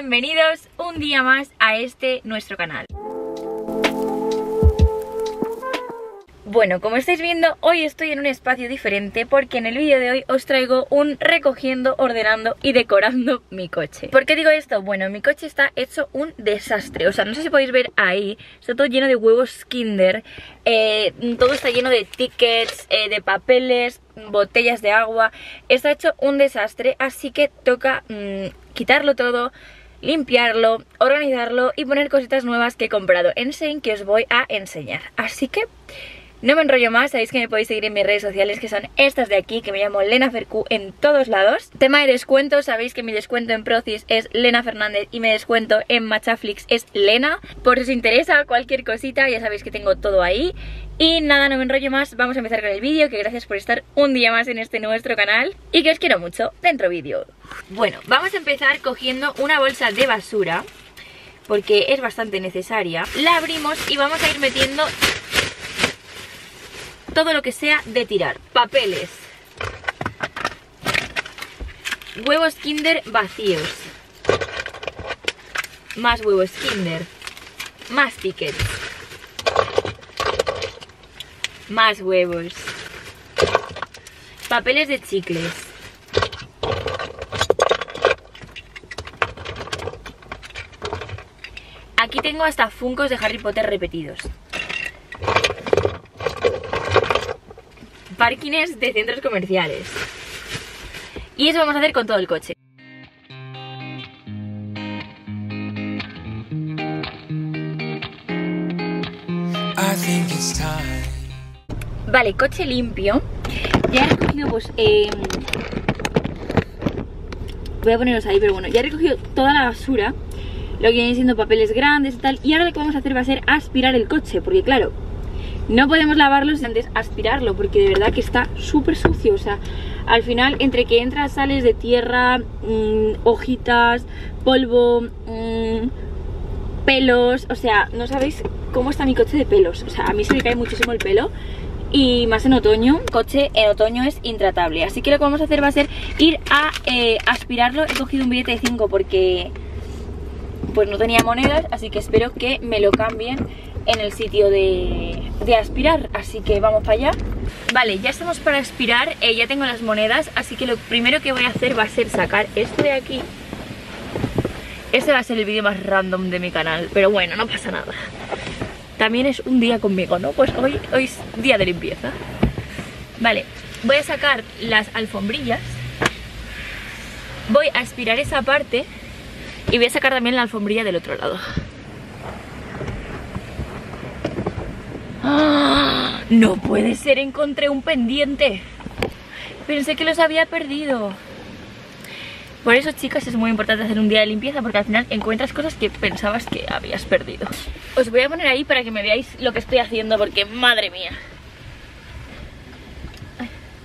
bienvenidos un día más a este nuestro canal Bueno, como estáis viendo, hoy estoy en un espacio diferente porque en el vídeo de hoy os traigo un recogiendo, ordenando y decorando mi coche. ¿Por qué digo esto? Bueno, mi coche está hecho un desastre, o sea, no sé si podéis ver ahí, está todo lleno de huevos Kinder, eh, todo está lleno de tickets, eh, de papeles, botellas de agua, está hecho un desastre, así que toca mm, quitarlo todo, limpiarlo, organizarlo y poner cositas nuevas que he comprado en Sein que os voy a enseñar. Así que no me enrollo más, sabéis que me podéis seguir en mis redes sociales que son estas de aquí, que me llamo Lena Fercu en todos lados. Tema de descuento, sabéis que mi descuento en Procis es Lena Fernández y mi descuento en Machaflix es Lena. Por si os interesa cualquier cosita, ya sabéis que tengo todo ahí. Y nada, no me enrollo más, vamos a empezar con el vídeo, que gracias por estar un día más en este nuestro canal y que os quiero mucho. Dentro vídeo. Bueno, vamos a empezar cogiendo una bolsa de basura porque es bastante necesaria. La abrimos y vamos a ir metiendo todo lo que sea de tirar. Papeles. Huevos Kinder vacíos. Más huevos Kinder. Más tickets. Más huevos. Papeles de chicles. Aquí tengo hasta funcos de Harry Potter repetidos. parkings de centros comerciales. Y eso vamos a hacer con todo el coche. Vale, coche limpio. Ya he recogido pues... Em, voy a ponerlos ahí, pero bueno, ya he recogido toda la basura. Lo que viene siendo papeles grandes y tal. Y ahora lo que vamos a hacer va a ser aspirar el coche, porque claro, no podemos lavarlo sin antes aspirarlo porque de verdad que está súper sucio. O sea, al final entre que entras, sales de tierra, mm, hojitas, polvo, mm, pelos. O sea, no sabéis cómo está mi coche de pelos. O sea, a mí se me cae muchísimo el pelo. Y más en otoño, coche en otoño es intratable Así que lo que vamos a hacer va a ser ir a eh, aspirarlo He cogido un billete de 5 porque pues no tenía monedas Así que espero que me lo cambien en el sitio de, aspirar. Así que vamos para allá. Vale, ya estamos para aspirar, eh, ya tengo las monedas Así que lo primero que voy a hacer va a ser sacar esto de aquí. Este va a ser el vídeo más random de mi canal Pero bueno, no pasa nada. También es un día conmigo, ¿no? Pues hoy, hoy es día de limpieza. Vale, voy a sacar las alfombrillas. Voy a aspirar esa parte Y voy a sacar también la alfombrilla del otro lado ¡Ah! No puede ser, encontré un pendiente. Pensé que los había perdido. Por eso, chicas, es muy importante hacer un día de limpieza porque al final encuentras cosas que pensabas que habías perdido. Os voy a poner ahí para que me veáis lo que estoy haciendo porque, madre mía.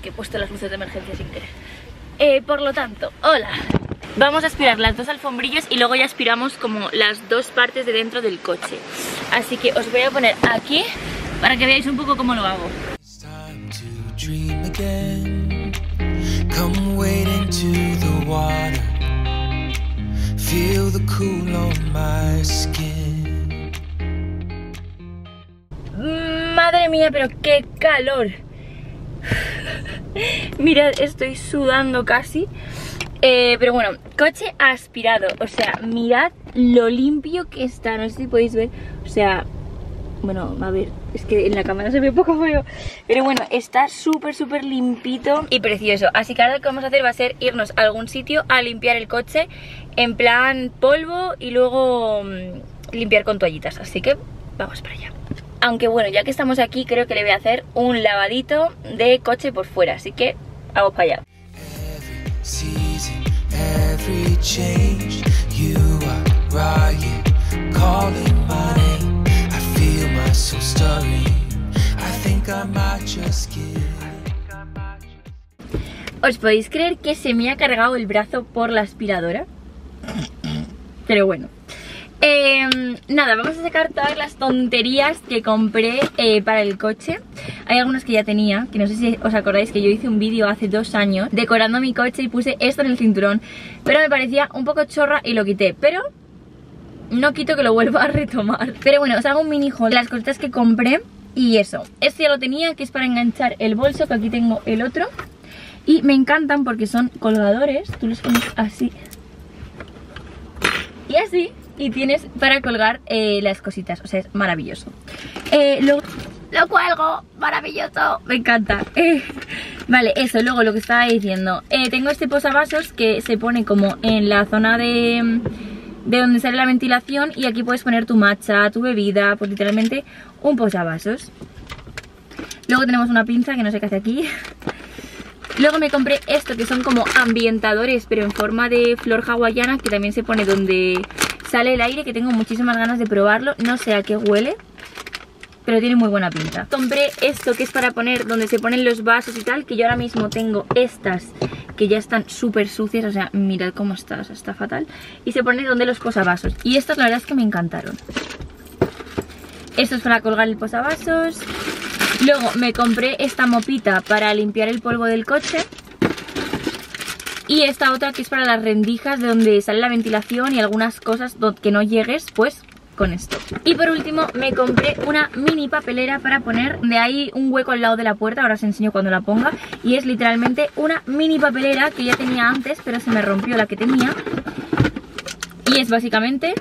que he puesto las luces de emergencia sin querer. Eh, por lo tanto, hola. Vamos a aspirar las dos alfombrillas y luego ya aspiramos como las dos partes de dentro del coche. Así que os voy a poner aquí para que veáis un poco cómo lo hago. Madre mía, pero qué calor. Mirad, estoy sudando casi. Eh, pero bueno, coche aspirado. O sea, mirad lo limpio que está. No sé si podéis ver. O sea, bueno, a ver, es que en la cámara se ve un poco feo Pero bueno, está súper, súper limpito y precioso Así que ahora lo que vamos a hacer va a ser irnos a algún sitio a limpiar el coche En plan polvo y luego mm, limpiar con toallitas Así que vamos para allá Aunque bueno, ya que estamos aquí creo que le voy a hacer un lavadito de coche por fuera Así que vamos para allá ¿Os podéis creer que se me ha cargado el brazo por la aspiradora? Pero bueno Em, nada, vamos a sacar todas las tonterías que compré eh, para el coche. Hay algunas que ya tenía, que no sé si os acordáis que yo hice un vídeo hace dos años Decorando mi coche y puse esto en el cinturón Pero me parecía un poco chorra y lo quité Pero no quito que lo vuelva a retomar. Pero bueno, os hago un mini haul las cositas que compré Y eso, este ya lo tenía, que es para enganchar el bolso Que aquí tengo el otro. Y me encantan porque son colgadores Tú los pones así. Y así y tienes para colgar eh, las cositas, o sea, es maravilloso. Eh, lo, cuelgo, maravilloso, me encanta. Eh, vale, eso, luego lo que estaba diciendo. tengo este posavasos que se pone como en la zona de, de donde sale la ventilación y aquí puedes poner tu matcha, tu bebida, pues literalmente un posavasos. Luego tenemos una pinza que no sé qué hace aquí. Luego me compré esto que son como ambientadores pero en forma de flor hawaiana que también se pone donde sale el aire que tengo muchísimas ganas de probarlo. No sé a qué huele, pero tiene muy buena pinta. Compré esto que es para poner donde se ponen los vasos y tal, que yo ahora mismo tengo estas que ya están súper sucias, o sea, mirad cómo está, está fatal. Y se pone donde los posavasos. Y estas la verdad es que me encantaron. Esto es para colgar el posavasos. Luego me compré esta mopita para limpiar el polvo del coche. Y esta otra que es para las rendijas de donde sale la ventilación y algunas cosas que no llegues, pues con esto. Y por último me compré una mini papelera para poner de ahí un hueco al lado de la puerta, ahora os enseño cuando la ponga. Y es literalmente una mini papelera que ya tenía antes, pero se me rompió la que tenía. Y es básicamente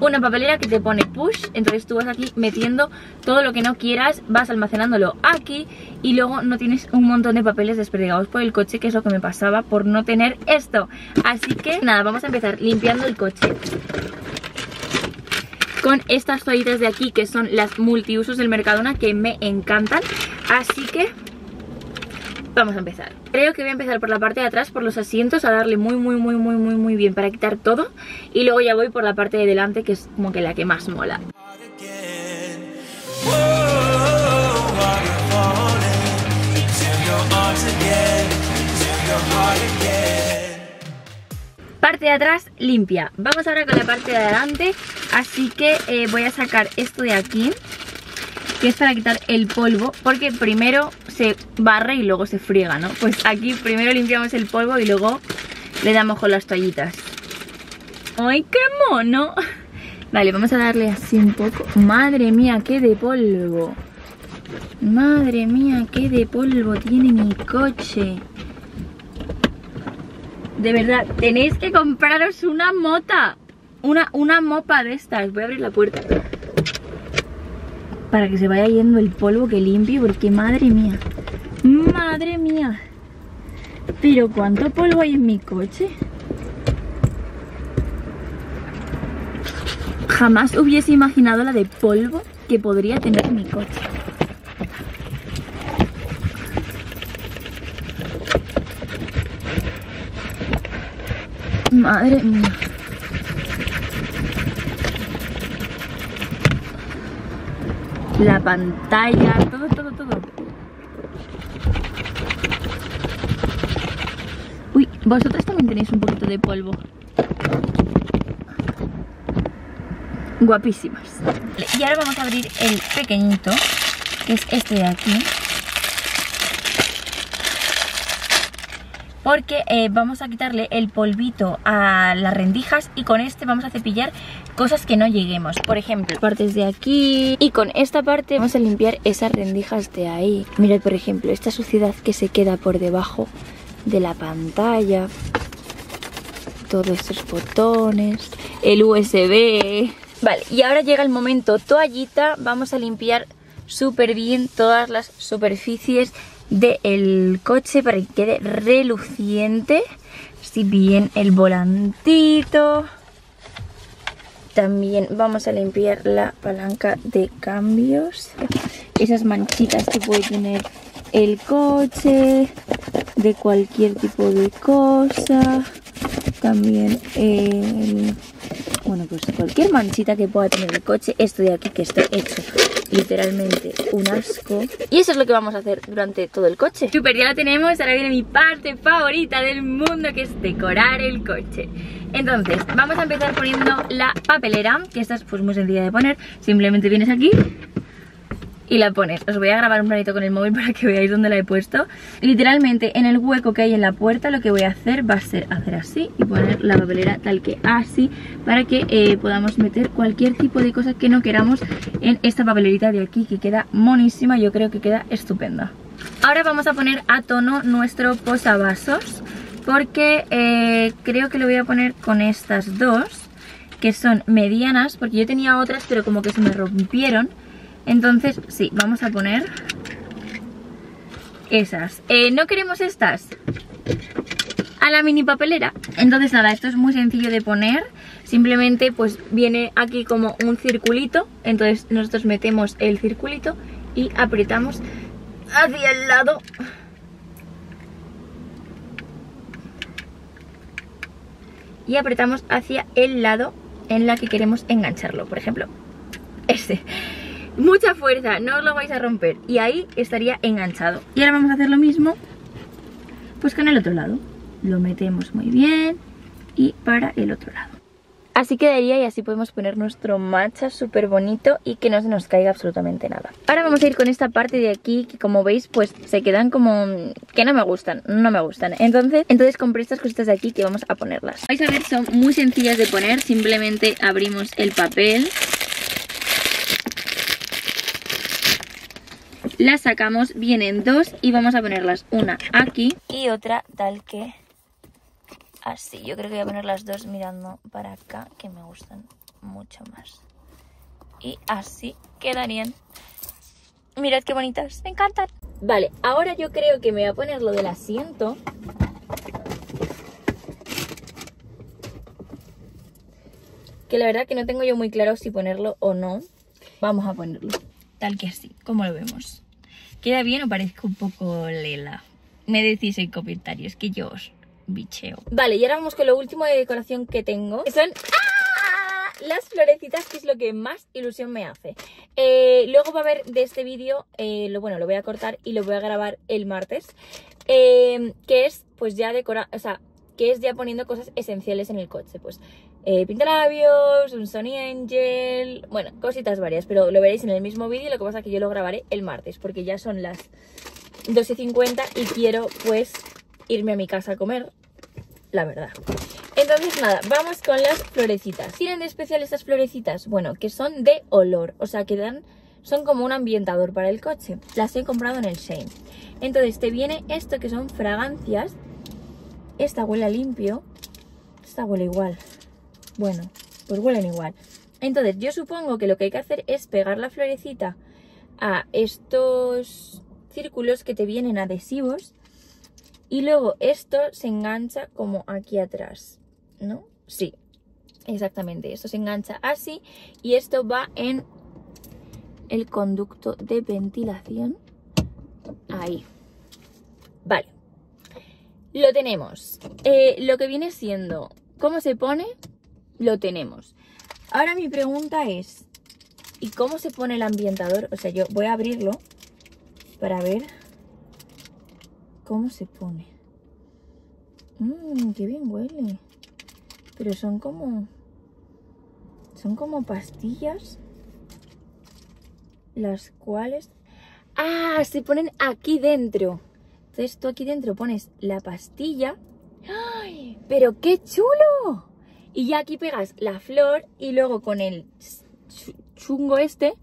una papelera que te pone push, entonces tú vas aquí metiendo todo lo que no quieras, vas almacenándolo aquí y luego no tienes un montón de papeles desperdigados por el coche, que es lo que me pasaba por no tener esto. Así que nada, vamos a empezar limpiando el coche con estas toallitas de aquí que son las multiusos del Mercadona que me encantan. Así que Vamos a empezar. Creo que voy a empezar por la parte de atrás, por los asientos, a darle muy, muy, muy, muy, muy, muy bien para quitar todo. Y luego ya voy por la parte de delante, que es como que la que más mola. Parte de atrás limpia. Vamos ahora con la parte de adelante. Así que eh, voy a sacar esto de aquí que es para quitar el polvo, porque primero se barre y luego se friega, ¿no? Pues aquí primero limpiamos el polvo y luego le damos con las toallitas. ¡Ay, qué mono! Vale, vamos a darle así un poco. ¡Madre mía, qué de polvo! ¡Madre mía, qué de polvo tiene mi coche! De verdad, tenéis que compraros una mota. Una, una mopa de estas. Voy a abrir la puerta para que se vaya yendo el polvo que limpie porque madre mía, madre mía. Pero ¿cuánto polvo hay en mi coche? Jamás hubiese imaginado la de polvo que podría tener mi coche. Madre mía. La pantalla, todo, todo, todo. Uy, vosotros también tenéis un poquito de polvo. Guapísimas. Y ahora vamos a abrir el pequeñito, que es este de aquí. porque eh, vamos a quitarle el polvito a las rendijas y con este vamos a cepillar cosas que no lleguemos. Por ejemplo, partes de aquí y con esta parte vamos a limpiar esas rendijas de ahí. Mirad, por ejemplo, esta suciedad que se queda por debajo de la pantalla. Todos estos botones, el USB... Vale, y ahora llega el momento toallita, vamos a limpiar súper bien todas las superficies del coche para que quede reluciente. Así bien el volantito. También vamos a limpiar la palanca de cambios. Esas manchitas que puede tener el coche. De cualquier tipo de cosa. También. Bueno, pues cualquier manchita que pueda tener el coche. Esto de aquí que está hecho literalmente un asco. Y eso es lo que vamos a hacer durante todo el coche. Super, ya lo tenemos, ahora viene mi parte favorita del mundo que es decorar el coche. Entonces, vamos a empezar poniendo la papelera, que esta es pues muy sencilla de poner. Simplemente vienes aquí y la pones. Os voy a grabar un planito con el móvil para que veáis dónde la he puesto. Literalmente en el hueco que hay en la puerta lo que voy a hacer va a ser hacer así y poner la papelera tal que así para que eh, podamos meter cualquier tipo de cosa que no queramos en esta papelerita de aquí que queda monísima. Yo creo que queda estupenda. Ahora vamos a poner a tono nuestro posavasos porque eh, creo que lo voy a poner con estas dos que son medianas porque yo tenía otras pero como que se me rompieron entonces, sí, vamos a poner esas. Eh, ¿No queremos estas? A la mini papelera. Entonces nada, esto es muy sencillo de poner. Simplemente pues viene aquí como un circulito. Entonces nosotros metemos el circulito y apretamos hacia el lado. Y apretamos hacia el lado en la que queremos engancharlo. Por ejemplo, este mucha fuerza, no os lo vais a romper y ahí estaría enganchado. Y ahora vamos a hacer lo mismo pues con el otro lado. Lo metemos muy bien y para el otro lado. Así quedaría y así podemos poner nuestro matcha súper bonito y que no se nos caiga absolutamente nada. Ahora vamos a ir con esta parte de aquí que como veis pues se quedan como que no me gustan, no me gustan. Entonces, entonces compré estas cositas de aquí que vamos a ponerlas. Vais a ver, son muy sencillas de poner, simplemente abrimos el papel las sacamos, vienen dos y vamos a ponerlas una aquí y otra tal que así. Yo creo que voy a poner las dos mirando para acá que me gustan mucho más. Y así quedarían. Mirad qué bonitas, me encantan. Vale, ahora yo creo que me voy a poner lo del asiento. Que la verdad que no tengo yo muy claro si ponerlo o no. Vamos a ponerlo. Tal que así, como lo vemos. ¿Queda bien o parezco un poco lela? Me decís en comentarios que yo os bicheo. Vale, y ahora vamos con lo último de decoración que tengo. Que son ¡ah! las florecitas, que es lo que más ilusión me hace. Eh, luego va a haber de este vídeo, eh, lo, bueno, lo voy a cortar y lo voy a grabar el martes. Eh, que es pues ya decorar, o sea, que es ya poniendo cosas esenciales en el coche. Pues eh, pintalabios, un Sony Angel, bueno, cositas varias, pero lo veréis en el mismo vídeo, lo que pasa es que yo lo grabaré el martes, porque ya son las 2.50 y quiero pues irme a mi casa a comer, la verdad. Entonces nada, vamos con las florecitas. ¿Tienen de especial estas florecitas? Bueno, que son de olor, o sea que dan, son como un ambientador para el coche. Las he comprado en el Shane. Entonces te viene esto que son fragancias. Esta huele limpio. Esta huele igual. Bueno, pues huelen igual. Entonces yo supongo que lo que hay que hacer es pegar la florecita a estos círculos que te vienen adhesivos y luego esto se engancha como aquí atrás, ¿no? Sí, exactamente, esto se engancha así y esto va en el conducto de ventilación, ahí, vale, lo tenemos. Eh, lo que viene siendo, ¿cómo se pone? Lo tenemos. Ahora mi pregunta es, ¿y cómo se pone el ambientador? O sea, yo voy a abrirlo para ver cómo se pone. Mmm, qué bien huele. Pero son como... Son como pastillas. Las cuales... ¡Ah! Se ponen aquí dentro. Entonces tú aquí dentro pones la pastilla. ¡Ay! ¡Pero qué chulo! Y ya aquí pegas la flor y luego con el chungo este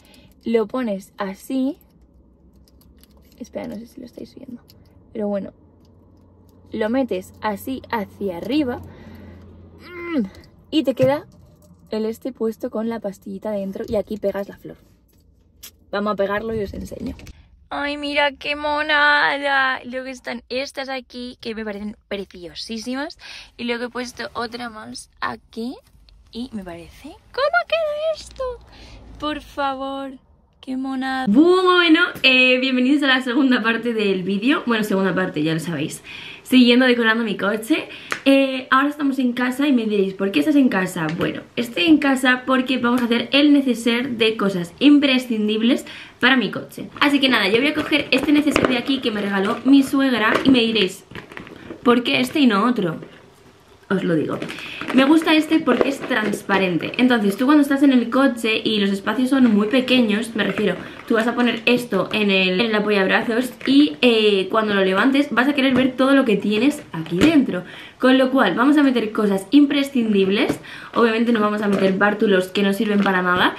lo pones así. Espera, no sé si lo estáis viendo. Pero bueno, lo metes así hacia arriba y te queda el este puesto con la pastillita dentro y aquí pegas la flor. Vamos a pegarlo y os enseño. Ay, mira qué monada. Luego están estas aquí que me parecen preciosísimas. Y luego he puesto otra más aquí. Y me parece... ¿Cómo queda esto? Por favor. ¡Qué monada! Bueno, eh, bienvenidos a la segunda parte del vídeo. Bueno, segunda parte, ya lo sabéis. siguiendo decorando mi coche eh, Ahora estamos en casa y me diréis, ¿por qué estás en casa? Bueno, estoy en casa porque vamos a hacer el neceser de cosas imprescindibles para mi coche. Así que nada, yo voy a coger este neceser de aquí que me regaló mi suegra y me diréis, ¿por qué este y no otro? os lo digo. Me gusta este porque es transparente. Entonces tú cuando estás en el coche y los espacios son muy pequeños Me refiero, tú vas a poner esto en el, en apoyabrazos Y eh, cuando lo levantes vas a querer ver todo lo que tienes aquí dentro. Con lo cual vamos a meter cosas imprescindibles. Obviamente no vamos a meter bártulos que no sirven para nada.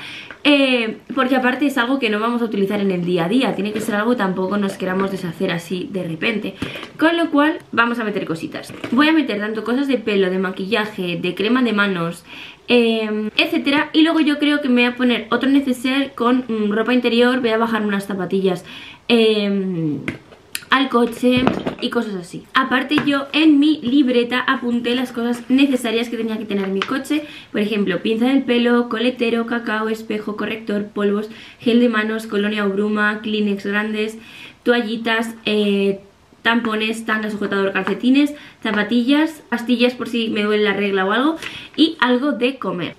Eh, porque aparte es algo que no vamos a utilizar en el día a día. Tiene que ser algo que tampoco nos queramos deshacer así de repente. Con lo cual vamos a meter cositas. Voy a meter tanto cosas de pelo, de maquillaje, de crema de manos eh, etcétera. Y luego yo creo que me voy a poner otro neceser con mm, ropa interior voy a bajar unas zapatillas eh, al coche y cosas así. Aparte yo en mi libreta apunté las cosas necesarias que tenía que tener en mi coche. Por ejemplo, pinza del pelo, coletero, cacao, espejo, corrector, polvos, gel de manos, colonia o bruma, Kleenex grandes, toallitas, eh, tampones, tanga, sujetador, calcetines, zapatillas, pastillas por si me duele la regla o algo y algo de comer.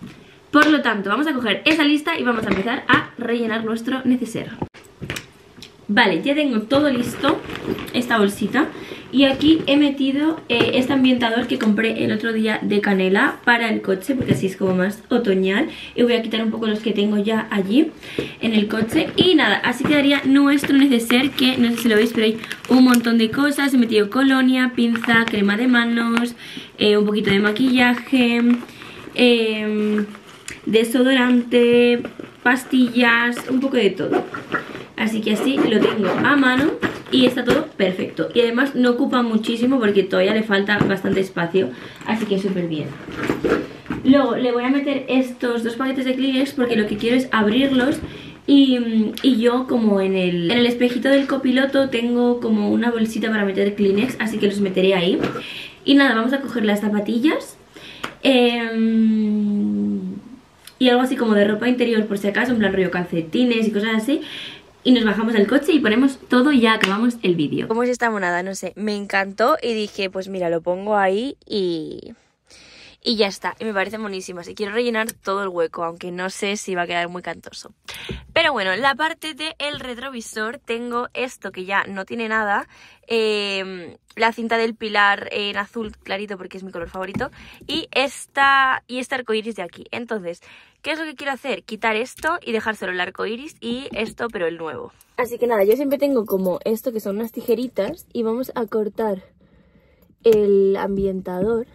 Por lo tanto, vamos a coger esa lista y vamos a empezar a rellenar nuestro neceser. Vale, ya tengo todo listo, esta bolsita Y aquí he metido eh, este ambientador que compré el otro día de canela para el coche Porque así es como más otoñal. Y voy a quitar un poco los que tengo ya allí en el coche. Y nada, así quedaría nuestro neceser Que no sé si lo veis, pero hay un montón de cosas. He metido colonia, pinza, crema de manos eh, Un poquito de maquillaje eh, Desodorante, pastillas, un poco de todo. Así que así lo tengo a mano y está todo perfecto. Y además no ocupa muchísimo porque todavía le falta bastante espacio, así que súper bien. Luego le voy a meter estos dos paquetes de Kleenex porque lo que quiero es abrirlos y, yo como en el, en el, espejito del copiloto tengo como una bolsita para meter Kleenex, así que los meteré ahí. Y nada, vamos a coger las zapatillas. Em, y algo así como de ropa interior por si acaso, en plan rollo calcetines y cosas así y nos bajamos del coche y ponemos todo y ya acabamos el vídeo. ¿Cómo es esta monada? No sé, me encantó y dije, pues mira, lo pongo ahí y... Y ya está, y me parece buenísimo. Así quiero rellenar todo el hueco, aunque no sé si va a quedar muy cantoso. Pero bueno, la parte del retrovisor tengo esto que ya no tiene nada. Eh, la cinta del pilar en azul clarito porque es mi color favorito. Y esta, y este arco iris de aquí. Entonces, ¿Qué es lo que quiero hacer? Quitar esto y dejárselo el arco iris y esto, pero el nuevo. Así que nada, yo siempre tengo como esto que son unas tijeritas y vamos a cortar el ambientador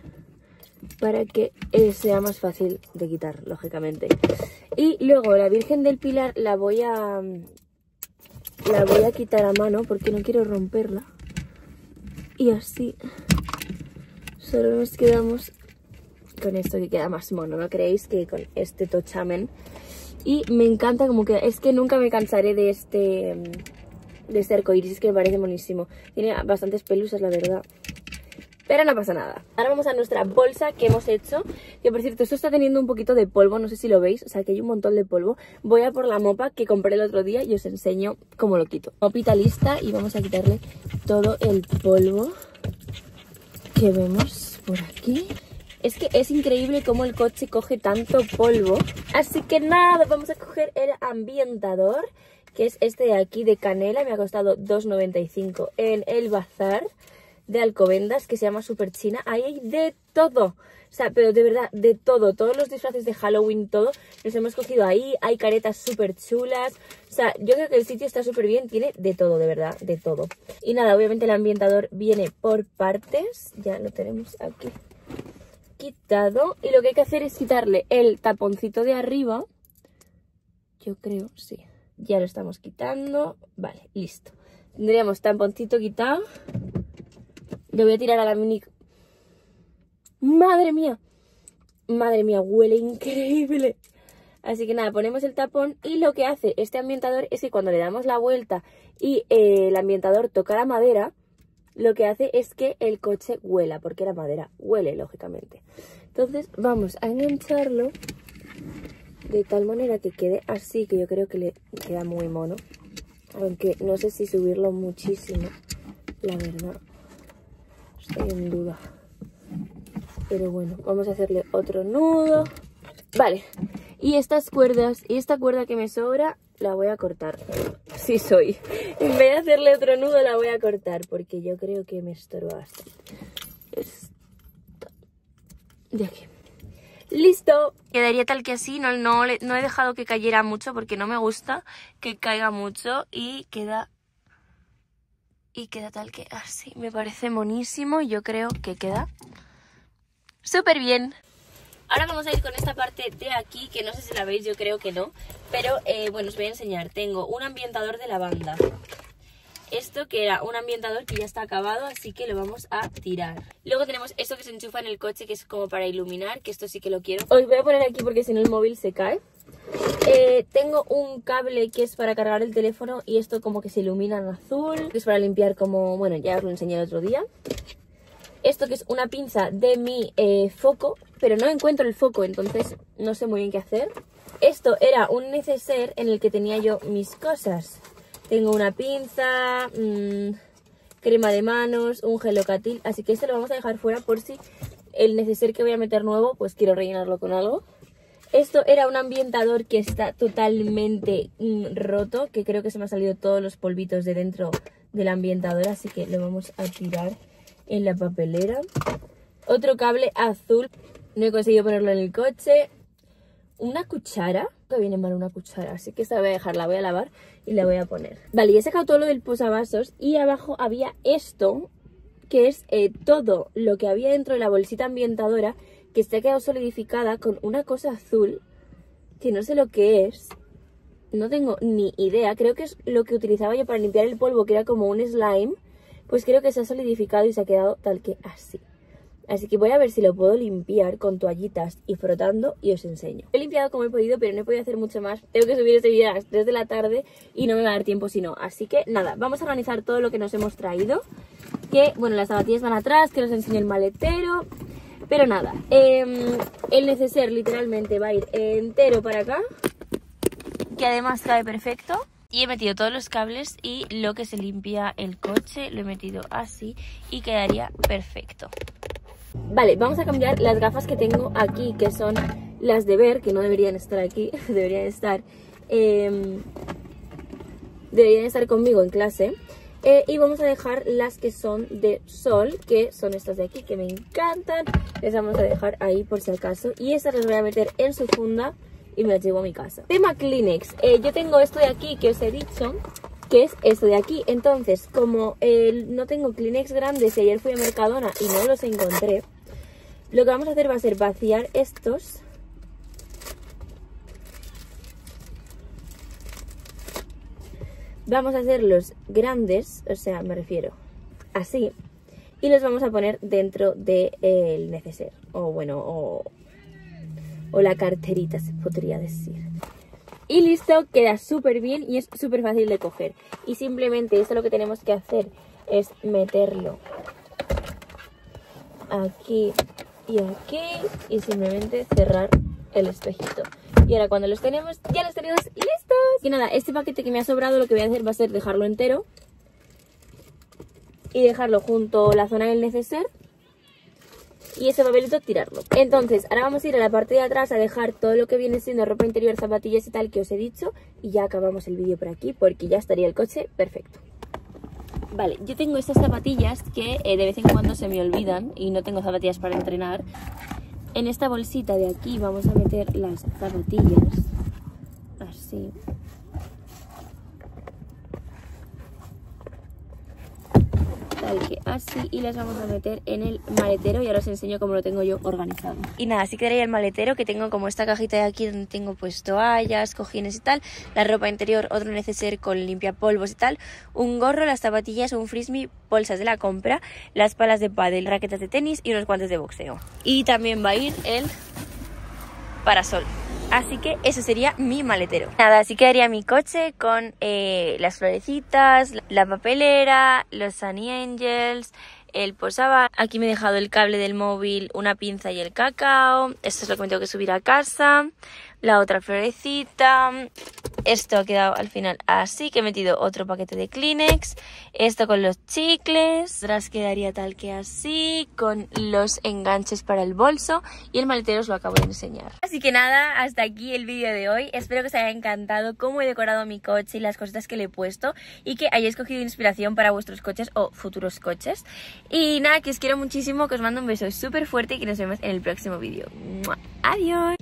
para que eh, sea más fácil de quitar, lógicamente. Y luego la Virgen del Pilar la voy a la voy a quitar a mano porque no quiero romperla. Y así solo nos quedamos con esto que queda más mono, ¿no creéis? Que con este tochamen. Y me encanta como que... Es que nunca me cansaré de este... De este arcoiris, que me parece buenísimo. Tiene bastantes pelusas, la verdad. Pero no pasa nada. Ahora vamos a nuestra bolsa que hemos hecho. Que por cierto, esto está teniendo un poquito de polvo, no sé si lo veis. O sea, que hay un montón de polvo. Voy a por la mopa que compré el otro día y os enseño cómo lo quito. Mopita lista y vamos a quitarle todo el polvo que vemos por aquí. Es que es increíble cómo el coche coge tanto polvo. Así que nada, vamos a coger el ambientador, que es este de aquí de canela. Me ha costado 2,95 en el bazar de Alcobendas, que se llama Super China. Ahí hay de todo. O sea, pero de verdad, de todo. Todos los disfraces de Halloween, todo, los hemos cogido ahí. Hay caretas súper chulas. O sea, yo creo que el sitio está súper bien. Tiene de todo, de verdad, de todo. Y nada, obviamente el ambientador viene por partes. Ya lo tenemos aquí quitado y lo que hay que hacer es quitarle el taponcito de arriba. Yo creo, sí. Ya lo estamos quitando. Vale, listo. Tendríamos taponcito quitado. Le voy a tirar a la mini... ¡Madre mía! Madre mía, huele increíble. Así que nada, ponemos el tapón y lo que hace este ambientador es que cuando le damos la vuelta y eh, el ambientador toca la madera, lo que hace es que el coche huela, porque la madera huele, lógicamente. Entonces vamos a engancharlo de tal manera que quede así, que yo creo que le queda muy mono. Aunque no sé si subirlo muchísimo, la verdad. Estoy en duda. Pero bueno, vamos a hacerle otro nudo. Vale. Y estas cuerdas, y esta cuerda que me sobra, la voy a cortar. Sí soy. En vez de hacerle otro nudo, la voy a cortar, porque yo creo que me estorba bastante. Esta. De aquí. ¡Listo! Quedaría tal que así, no, no, no he dejado que cayera mucho porque no me gusta que caiga mucho y queda... Y queda tal que así, me parece monísimo, yo creo que queda súper bien. Ahora vamos a ir con esta parte de aquí, que no sé si la veis, yo creo que no. Pero eh, bueno, os voy a enseñar. Tengo un ambientador de lavanda. Esto que era un ambientador que ya está acabado, así que lo vamos a tirar. Luego tenemos esto que se enchufa en el coche, que es como para iluminar, que esto sí que lo quiero. Os voy a poner aquí porque si no el móvil se cae. Eh, tengo un cable que es para cargar el teléfono y esto como que se ilumina en azul. Que es para limpiar como, bueno, ya os lo enseñé el otro día esto que es una pinza de mi eh, foco, pero no encuentro el foco, entonces no sé muy bien qué hacer. Esto era un neceser en el que tenía yo mis cosas. Tengo una pinza, mmm, crema de manos, un gelocatil, así que esto lo vamos a dejar fuera por si el neceser que voy a meter nuevo, pues quiero rellenarlo con algo. Esto era un ambientador que está totalmente mm, roto, que creo que se me han salido todos los polvitos de dentro del ambientador, así que lo vamos a tirar en la papelera. Otro cable azul. No he conseguido ponerlo en el coche. Una cuchara. Que viene mal una cuchara. Así que esta la voy a dejar, la voy a lavar y la voy a poner. Vale, y he sacado todo lo del posavasos. Y abajo había esto. Que es eh, todo lo que había dentro de la bolsita ambientadora. Que se ha quedado solidificada con una cosa azul. Que no sé lo que es. No tengo ni idea. Creo que es lo que utilizaba yo para limpiar el polvo. Que era como un slime pues creo que se ha solidificado y se ha quedado tal que así. Así que voy a ver si lo puedo limpiar con toallitas y frotando y os enseño. He limpiado como he podido, pero no he podido hacer mucho más. Tengo que subir este vídeo a las 3 de la tarde y no me va a dar tiempo si no. Así que nada, vamos a organizar todo lo que nos hemos traído. Que, bueno, las zapatillas van atrás, que os enseño el maletero. Pero nada, eh, el neceser literalmente va a ir entero para acá. Que además cabe perfecto. Y he metido todos los cables y lo que se limpia el coche lo he metido así y quedaría perfecto. Vale, vamos a cambiar las gafas que tengo aquí, que son las de ver, que no deberían estar aquí, deberían estar, eh, deberían estar conmigo en clase. Eh, y vamos a dejar las que son de sol, que son estas de aquí, que me encantan. Les vamos a dejar ahí por si acaso. Y estas las voy a meter en su funda y me las llevo a mi casa. Tema Kleenex. Eh, yo tengo esto de aquí que os he dicho, que es esto de aquí. Entonces, como eh, no tengo Kleenex grandes y ayer fui a Mercadona y no los encontré, lo que vamos a hacer va a ser vaciar estos. Vamos a hacerlos grandes, o sea, me refiero así, y los vamos a poner dentro del neceser, o bueno, o, o la carterita se podría decir. Y listo, queda súper bien y es súper fácil de coger. Y simplemente esto lo que tenemos que hacer es meterlo aquí y aquí y simplemente cerrar el espejito. Y ahora cuando los tenemos, ya los tenemos listos. Y nada, este paquete que me ha sobrado lo que voy a hacer va a ser dejarlo entero y dejarlo junto a la zona del neceser y ese papelito tirarlo. Entonces, ahora vamos a ir a la parte de atrás a dejar todo lo que viene siendo ropa interior, zapatillas y tal que os he dicho y ya acabamos el vídeo por aquí porque ya estaría el coche perfecto. Vale, yo tengo estas zapatillas que eh, de vez en cuando se me olvidan y no tengo zapatillas para entrenar. En esta bolsita de aquí vamos a meter las zapatillas, así. Tal que así y las vamos a meter en el maletero y ahora os enseño cómo lo tengo yo organizado. Y nada, así quedaría el maletero que tengo como esta cajita de aquí donde tengo pues toallas, cojines y tal, la ropa interior, otro neceser con limpiapolvos y tal, un gorro, las zapatillas, un frisbee, bolsas de la compra, las palas de pádel, raquetas de tenis y unos guantes de boxeo. Y también va a ir el parasol. Así que ese sería mi maletero. Nada, así quedaría mi coche con eh, las florecitas, la papelera, los Sunny Angels, el posaba. Aquí me he dejado el cable del móvil, una pinza y el cacao. Esto es lo que me tengo que subir a casa. La otra florecita. Esto ha quedado al final así, que he metido otro paquete de Kleenex, esto con los chicles, atrás quedaría tal que así, con los enganches para el bolso y el maletero os lo acabo de enseñar. Así que nada, hasta aquí el vídeo de hoy, espero que os haya encantado cómo he decorado mi coche y las cositas que le he puesto y que hayáis cogido inspiración para vuestros coches o futuros coches. Y nada, que os quiero muchísimo, que os mando un beso súper fuerte y que nos vemos en el próximo vídeo. Adiós.